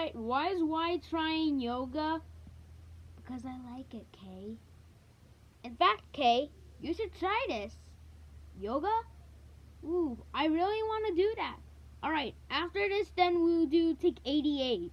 why why is why trying yoga? Because I like it, Kay. In fact, Kay, you should try this. Yoga? Ooh, I really want to do that. Alright, after this then we'll do take 88.